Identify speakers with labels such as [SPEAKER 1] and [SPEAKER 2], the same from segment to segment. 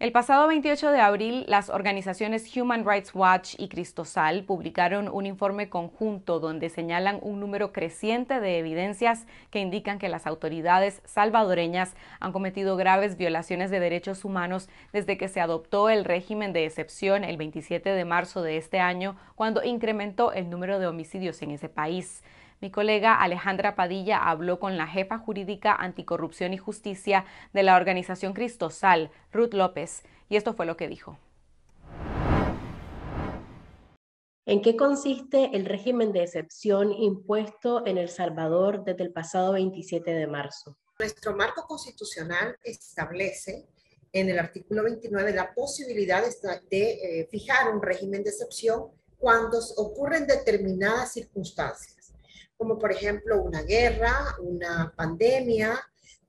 [SPEAKER 1] El pasado 28 de abril, las organizaciones Human Rights Watch y Cristosal publicaron un informe conjunto donde señalan un número creciente de evidencias que indican que las autoridades salvadoreñas han cometido graves violaciones de derechos humanos desde que se adoptó el régimen de excepción el 27 de marzo de este año, cuando incrementó el número de homicidios en ese país. Mi colega Alejandra Padilla habló con la jefa jurídica anticorrupción y justicia de la organización Cristosal, Ruth López, y esto fue lo que dijo.
[SPEAKER 2] ¿En qué consiste el régimen de excepción impuesto en El Salvador desde el pasado 27 de marzo?
[SPEAKER 3] Nuestro marco constitucional establece en el artículo 29 la posibilidad de, eh, fijar un régimen de excepción cuando ocurren determinadas circunstancias como por ejemplo una guerra, una pandemia,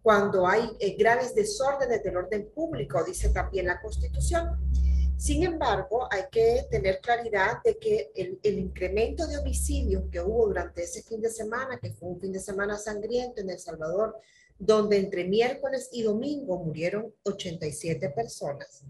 [SPEAKER 3] cuando hay eh, graves desórdenes del orden público, dice también la Constitución. Sin embargo, hay que tener claridad de que el, el, incremento de homicidios que hubo durante ese fin de semana, que fue un fin de semana sangriento en El Salvador, donde entre miércoles y domingo murieron 87 personas,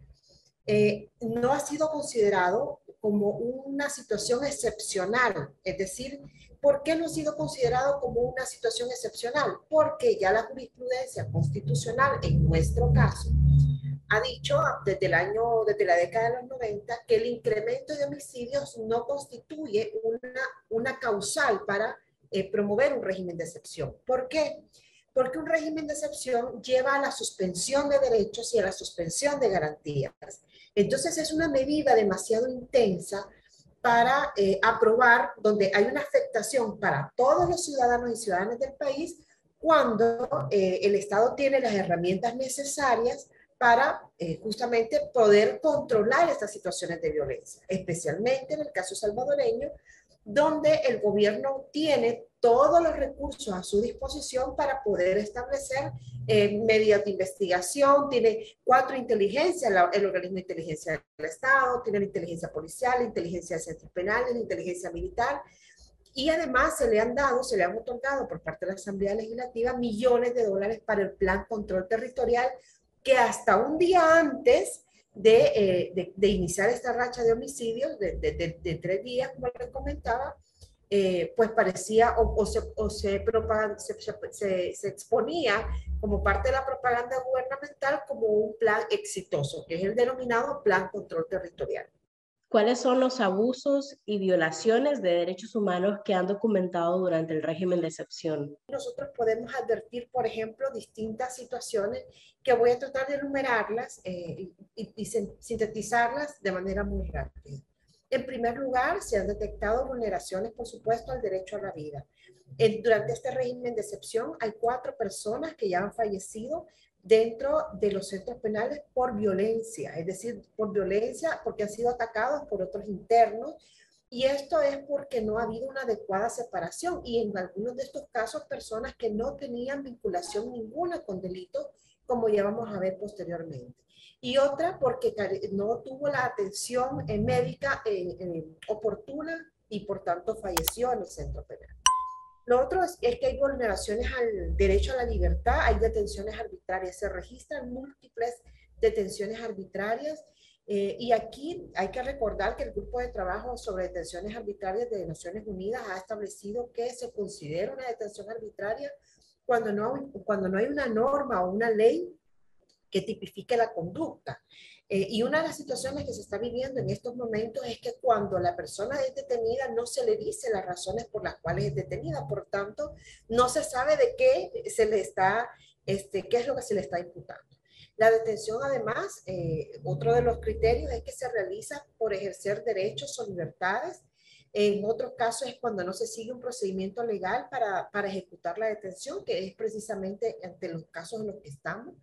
[SPEAKER 3] eh, no ha sido considerado como una situación excepcional, es decir, ¿Por qué no ha sido considerado como una situación excepcional? Porque ya la jurisprudencia constitucional, en nuestro caso, ha dicho desde el año, desde la década de los 90, que el incremento de homicidios no constituye una, una causal para eh, promover un régimen de excepción. ¿Por qué? Porque un régimen de excepción lleva a la suspensión de derechos y a la suspensión de garantías. Entonces es una medida demasiado intensa para eh, aprobar, donde hay una afectación para todos los ciudadanos y ciudadanas del país, cuando eh, el Estado tiene las herramientas necesarias para eh, justamente poder controlar estas situaciones de violencia, especialmente en el caso salvadoreño, donde el gobierno tiene todos los recursos a su disposición para poder establecer eh, medidas de investigación, tiene cuatro inteligencias, el organismo de inteligencia del Estado, tiene la inteligencia policial, la inteligencia de centros penales, la inteligencia militar, y además se le han dado, se le han otorgado por parte de la Asamblea Legislativa millones de dólares para el Plan Control Territorial, que hasta un día antes eh, de, de, iniciar esta racha de homicidios de, de tres días, como les comentaba, eh, pues parecía o, se, o se, se, se, exponía como parte de la propaganda gubernamental como un plan exitoso, que es el denominado Plan Control Territorial.
[SPEAKER 2] ¿Cuáles son los abusos y violaciones de derechos humanos que han documentado durante el régimen de excepción?
[SPEAKER 3] Nosotros podemos advertir, por ejemplo, distintas situaciones que voy a tratar de enumerarlas eh, y, y sintetizarlas de manera muy rápida. En primer lugar, se han detectado vulneraciones, por supuesto, al derecho a la vida. durante este régimen de excepción hay cuatro personas que ya han fallecido dentro de los centros penales por violencia, es decir, por violencia porque han sido atacados por otros internos. Y esto es porque no ha habido una adecuada separación y en algunos de estos casos personas que no tenían vinculación ninguna con delitos, como ya vamos a ver posteriormente y otra porque no tuvo la atención médica eh, eh, oportuna y por tanto falleció en el centro penal. Lo otro es, que hay vulneraciones al derecho a la libertad, hay detenciones arbitrarias, se registran múltiples detenciones arbitrarias y aquí hay que recordar que el Grupo de Trabajo sobre Detenciones Arbitrarias de Naciones Unidas ha establecido que se considera una detención arbitraria cuando no, cuando no hay una norma o una ley que tipifique la conducta. Eh, y una de las situaciones que se está viviendo en estos momentos es que cuando la persona es detenida no se le dice las razones por las cuales es detenida, por tanto, no se sabe de qué se le está, este, qué es lo que se le está imputando. La detención, además, eh, otro de los criterios es que se realiza por ejercer derechos o libertades. En otros casos es cuando no se sigue un procedimiento legal para, para ejecutar la detención, que es precisamente ante los casos en los que estamos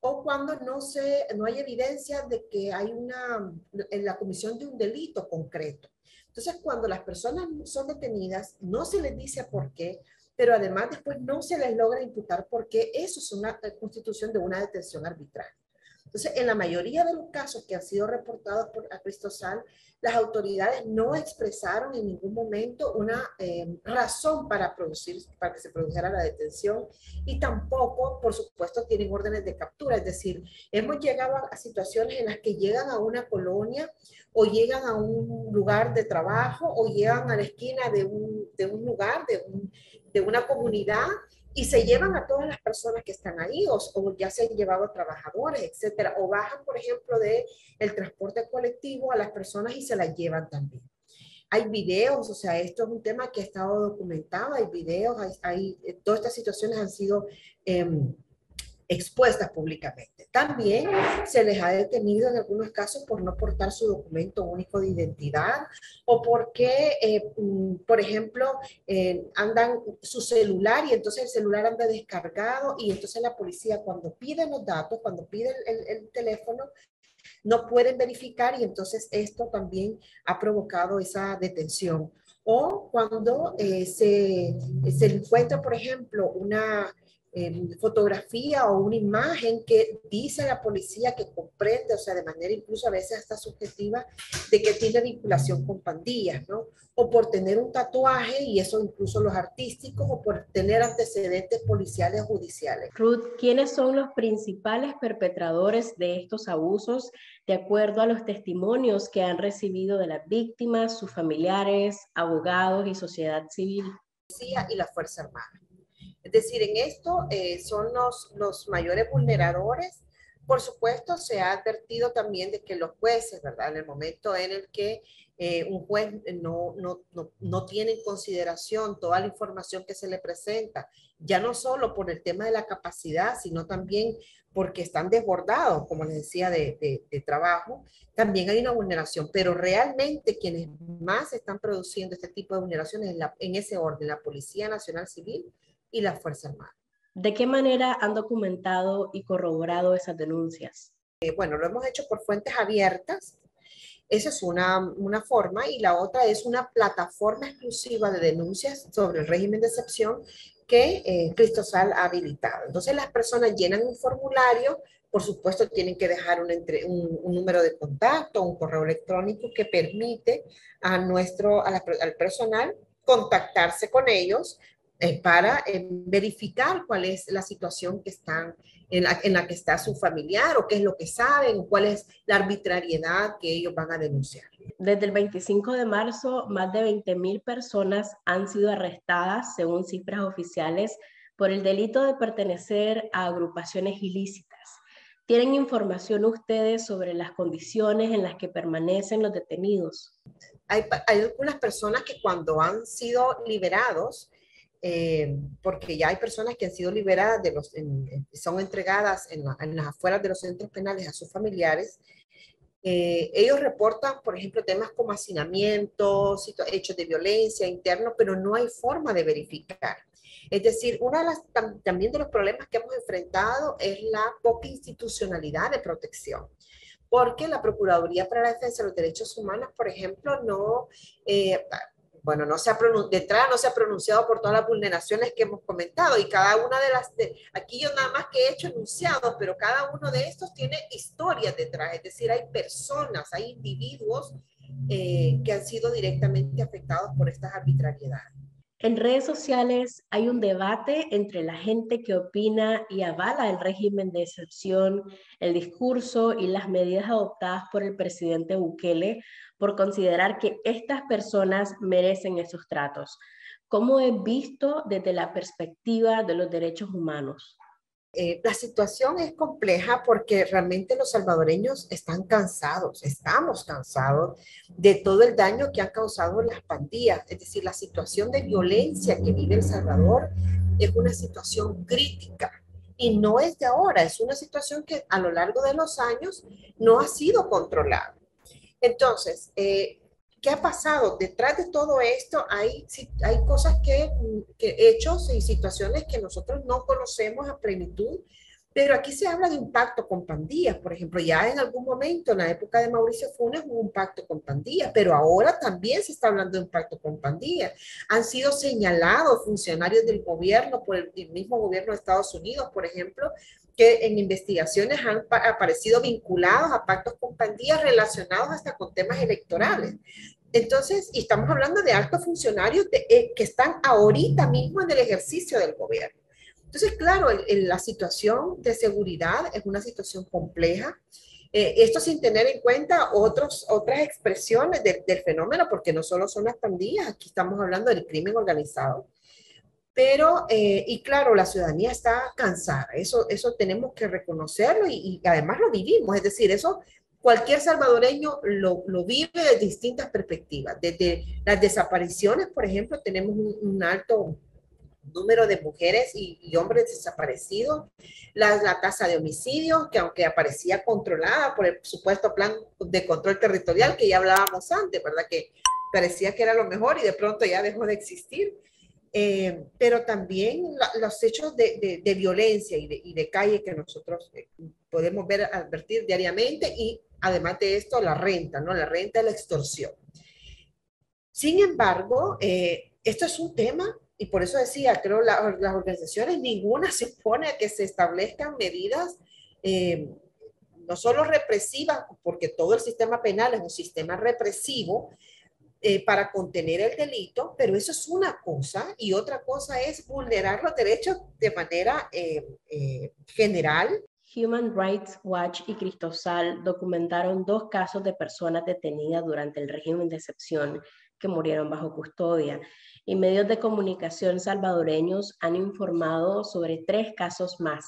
[SPEAKER 3] o cuando no, se, no hay evidencia de que hay una, en la comisión de un delito concreto. Entonces, cuando las personas son detenidas, no se les dice por qué, pero además después no se les logra imputar por qué eso es una constitución de una detención arbitraria. Entonces, en la mayoría de los casos que han sido reportados por Cristosal, las autoridades no expresaron en ningún momento una eh, razón para, producir, para que se produjera la detención y tampoco, por supuesto, tienen órdenes de captura. Es decir, hemos llegado a, situaciones en las que llegan a una colonia o llegan a un lugar de trabajo o llegan a la esquina de un, de un lugar, de, un, de una comunidad y se llevan a todas las personas que están ahí, o, ya se han llevado trabajadores, etcétera, o bajan, por ejemplo, de el transporte colectivo a las personas y se las llevan también. Hay videos, o sea, esto es un tema que ha estado documentado, hay videos, hay, eh, todas estas situaciones han sido em, expuestas públicamente. También se les ha detenido en algunos casos por no portar su documento único de identidad o porque, eh, mm, por ejemplo, eh, andan su celular y entonces el celular anda descargado y entonces la policía cuando pide los datos, cuando pide el, teléfono, no pueden verificar y entonces esto también ha provocado esa detención. O cuando eh, se, se encuentra, por ejemplo, una fotografía o una imagen que dice la policía que comprende, o sea, de manera incluso a veces hasta subjetiva, de que tiene vinculación con pandillas, ¿no? O por tener un tatuaje, y eso incluso los artísticos, o por tener antecedentes policiales judiciales.
[SPEAKER 2] Ruth, ¿quiénes son los principales perpetradores de estos abusos de acuerdo a los testimonios que han recibido de las víctimas, sus familiares, abogados y sociedad civil?
[SPEAKER 3] Y la Fuerza Armada. Es decir, en esto eh, son los, los mayores vulneradores. Por supuesto, se ha advertido también de que los jueces, ¿verdad? En el momento en el que eh, un juez no, no, no, no, tiene en consideración toda la información que se le presenta, ya no solo por el tema de la capacidad, sino también porque están desbordados, como les decía, de, de, trabajo, también hay una vulneración. Pero realmente quienes más están produciendo este tipo de vulneraciones en, en ese orden, la Policía Nacional Civil, y la Fuerza Armada.
[SPEAKER 2] ¿De qué manera han documentado y corroborado esas denuncias?
[SPEAKER 3] Eh, bueno, lo hemos hecho por fuentes abiertas. Esa es una, una, forma y la otra es una plataforma exclusiva de denuncias sobre el régimen de excepción que eh, Cristosal ha habilitado. Entonces las personas llenan un formulario, por supuesto tienen que dejar un, entre, un, número de contacto, un correo electrónico que permite a nuestro, al personal contactarse con ellos eh, para eh, verificar cuál es la situación que están, en la, en la, que está su familiar o qué es lo que saben, cuál es la arbitrariedad que ellos van a denunciar.
[SPEAKER 2] Desde el 25 de marzo, más de 20 mil personas han sido arrestadas, según cifras oficiales, por el delito de pertenecer a agrupaciones ilícitas. ¿Tienen información ustedes sobre las condiciones en las que permanecen los detenidos?
[SPEAKER 3] Hay, hay algunas personas que cuando han sido liberados, eh, porque ya hay personas que han sido liberadas, de los, son entregadas en, las afueras de los centros penales a sus familiares. Eh, ellos reportan, por ejemplo, temas como hacinamientos, hechos de violencia interno, pero no hay forma de verificar. Es decir, uno de las, también de los problemas que hemos enfrentado es la poca institucionalidad de protección porque la Procuraduría para la Defensa de los Derechos Humanos, por ejemplo, no, eh, bueno, no se ha de no se ha pronunciado por todas las vulneraciones que hemos comentado y cada una de las, de, aquí yo nada más que he hecho enunciados, pero cada uno de estos tiene historias detrás, es decir, hay personas, hay individuos eh, que han sido directamente afectados por estas arbitrariedades.
[SPEAKER 2] En redes sociales hay un debate entre la gente que opina y avala el régimen de excepción, el discurso y las medidas adoptadas por el presidente Bukele por considerar que estas personas merecen esos tratos. ¿Cómo es visto desde la perspectiva de los derechos humanos?
[SPEAKER 3] Eh, la situación es compleja porque realmente los salvadoreños están cansados, estamos cansados de todo el daño que han causado las pandillas. Es decir, la situación de violencia que vive El Salvador es una situación crítica y no es de ahora, es una situación que a lo largo de los años no ha sido controlada. Entonces, eh, ¿qué ha pasado? Detrás de todo esto hay, hay cosas que, que, hechos y situaciones que nosotros no conocemos a plenitud, pero aquí se habla de un pacto con pandillas, por ejemplo, ya en algún momento, en la época de Mauricio Funes, hubo un pacto con pandillas, pero ahora también se está hablando de un pacto con pandillas. Han sido señalados funcionarios del gobierno, por el mismo gobierno de Estados Unidos, por ejemplo, que en investigaciones han aparecido vinculados a pactos con pandillas relacionados hasta con temas electorales. Entonces, y estamos hablando de altos funcionarios eh, que están ahorita mismo en el ejercicio del gobierno. Entonces, claro, la situación de seguridad es una situación compleja. Eh, esto sin tener en cuenta otros, otras expresiones del fenómeno, porque no solo son las pandillas, aquí estamos hablando del crimen organizado. Pero, eh, y claro, la ciudadanía está cansada, eso, eso tenemos que reconocerlo y, además lo vivimos, es decir, eso cualquier salvadoreño lo, lo, vive de distintas perspectivas. Desde las desapariciones, por ejemplo, tenemos un alto número de mujeres y, hombres desaparecidos, la, la, tasa de homicidios, que aunque aparecía controlada por el supuesto plan de control territorial que ya hablábamos antes, ¿verdad? Que parecía que era lo mejor y de pronto ya dejó de existir. Eh, pero también los hechos de, de, violencia y de, y de, calle que nosotros eh, podemos ver, advertir diariamente y además de esto, la renta, ¿no? La renta y la extorsión. Sin embargo, eh, esto es un tema y por eso decía, creo la, las organizaciones, ninguna se opone a que se establezcan medidas eh, no solo represivas, porque todo el sistema penal es un sistema represivo eh, para contener el delito, pero eso es una cosa y otra cosa es vulnerar los derechos de manera eh, general.
[SPEAKER 2] Human Rights Watch y Cristosal documentaron dos casos de personas detenidas durante el régimen de excepción que murieron bajo custodia y medios de comunicación salvadoreños han informado sobre tres casos más.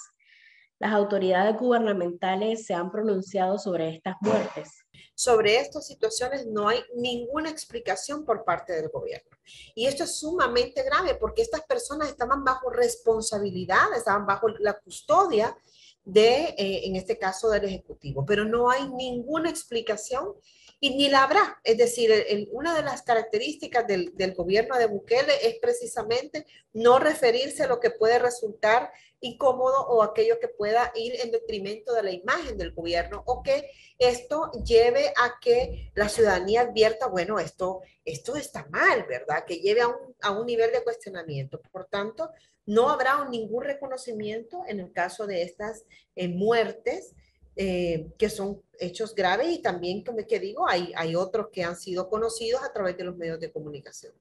[SPEAKER 2] Las autoridades gubernamentales se han pronunciado sobre estas muertes.
[SPEAKER 3] Sobre estas situaciones no hay ninguna explicación por parte del gobierno. Y esto es sumamente grave porque estas personas estaban bajo responsabilidad, estaban bajo la custodia de, eh, en este caso, del Ejecutivo. Pero no hay ninguna explicación y ni la habrá. Es decir, una de las características del, del, gobierno de Bukele es precisamente no referirse a lo que puede resultar incómodo o aquello que pueda ir en detrimento de la imagen del gobierno o que esto lleve a que la ciudadanía advierta, bueno, esto, esto está mal, ¿verdad? Que lleve a un, a un nivel de cuestionamiento. Por tanto, no habrá ningún reconocimiento en el caso de estas eh, muertes eh, que son hechos graves y también, como que digo, hay, hay otros que han sido conocidos a través de los medios de comunicación.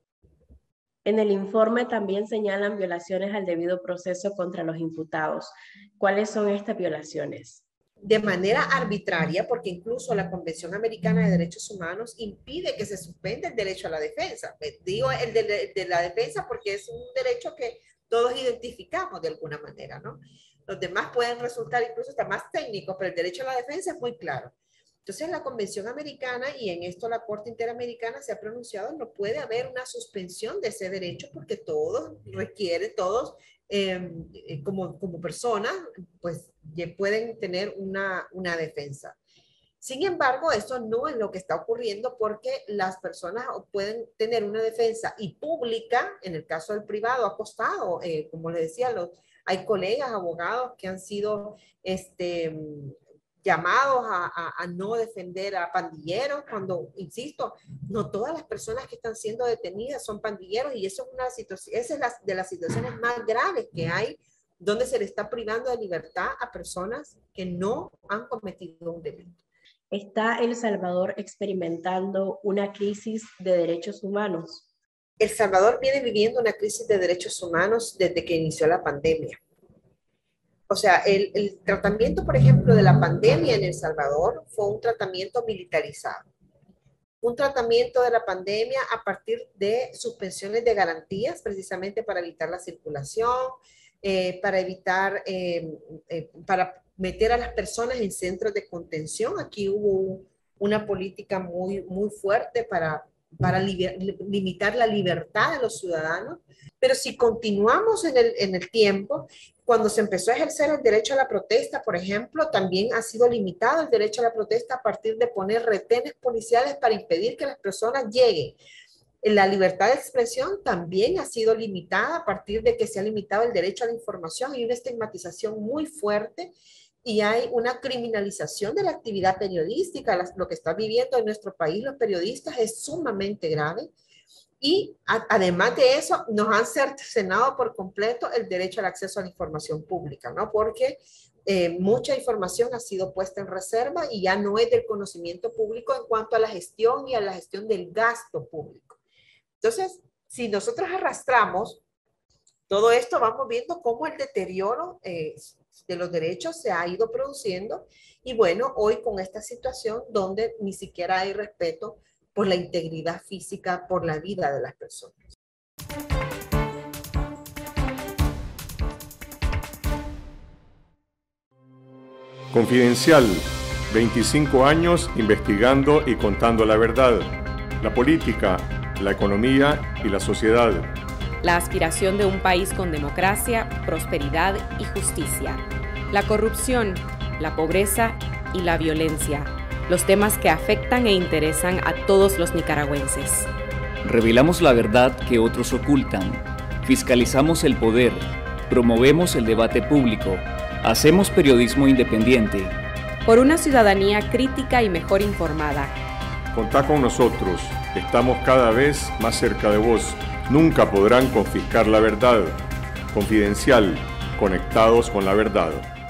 [SPEAKER 2] En el informe también señalan violaciones al debido proceso contra los imputados. ¿Cuáles son estas violaciones?
[SPEAKER 3] De manera arbitraria, porque incluso la Convención Americana de Derechos Humanos impide que se suspenda el derecho a la defensa. Digo el de, de la defensa porque es un derecho que todos identificamos de alguna manera, ¿no? Los demás pueden resultar incluso hasta más técnicos, pero el derecho a la defensa es muy claro. Entonces, la Convención Americana y en esto la Corte Interamericana se ha pronunciado, no puede haber una suspensión de ese derecho porque todos requieren, todos em, eh, como, como personas, pues pueden tener una, una defensa. Sin embargo, eso no es lo que está ocurriendo porque las personas pueden tener una defensa y pública, en el caso del privado, ha costado, eh, como le decía, los, hay colegas, abogados que han sido este, llamados a, a, no defender a pandilleros, cuando, insisto, no todas las personas que están siendo detenidas son pandilleros y eso es una situación, esa es de las situaciones más graves que hay, donde se le está privando de libertad a personas que no han cometido un delito.
[SPEAKER 2] ¿Está El Salvador experimentando una crisis de derechos humanos?
[SPEAKER 3] El Salvador viene viviendo una crisis de derechos humanos desde que inició la pandemia. O sea, el, tratamiento, por ejemplo, de la pandemia en El Salvador fue un tratamiento militarizado. Un tratamiento de la pandemia a partir de suspensiones de garantías, precisamente para evitar la circulación, eh, para evitar, eh, eh, para meter a las personas en centros de contención. Aquí hubo una política muy, muy fuerte para para limitar la libertad de los ciudadanos. Pero si continuamos en el, en el tiempo, cuando se empezó a ejercer el derecho a la protesta, por ejemplo, también ha sido limitado el derecho a la protesta a partir de poner retenes policiales para impedir que las personas lleguen. La libertad de expresión también ha sido limitada a partir de que se ha limitado el derecho a la información y una estigmatización muy fuerte y hay una criminalización de la actividad periodística. lo que está viviendo en nuestro país los periodistas es sumamente grave. Y además de eso, nos han cercenado por completo el derecho al acceso a la información pública, ¿no? Porque eh, mucha información ha sido puesta en reserva y ya no es del conocimiento público en cuanto a la gestión y a la gestión del gasto público. Entonces, si nosotros arrastramos todo esto, vamos viendo cómo el deterioro eh, de los derechos se ha ido produciendo y bueno, hoy con esta situación donde ni siquiera hay respeto por la integridad física, por la vida de las personas.
[SPEAKER 4] Confidencial, 25 años investigando y contando la verdad, la política, la economía y la sociedad.
[SPEAKER 1] La aspiración de un país con democracia, prosperidad y justicia. La corrupción, la pobreza y la violencia. Los temas que afectan e interesan a todos los nicaragüenses.
[SPEAKER 5] Revelamos la verdad que otros ocultan. Fiscalizamos el poder. Promovemos el debate público Hacemos periodismo independiente.
[SPEAKER 1] Por una ciudadanía crítica y mejor informada.
[SPEAKER 4] Contá con nosotros, estamos cada vez más cerca de vos. Nunca podrán confiscar la verdad. Confidencial, conectados con la verdad.